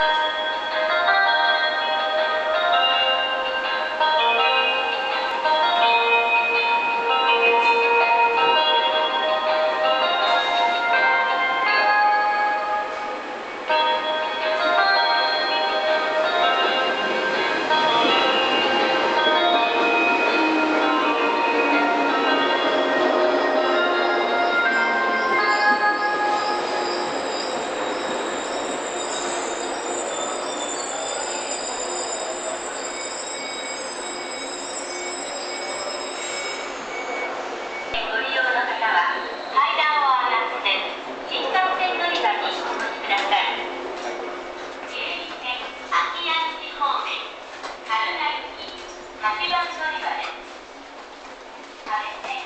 you はり。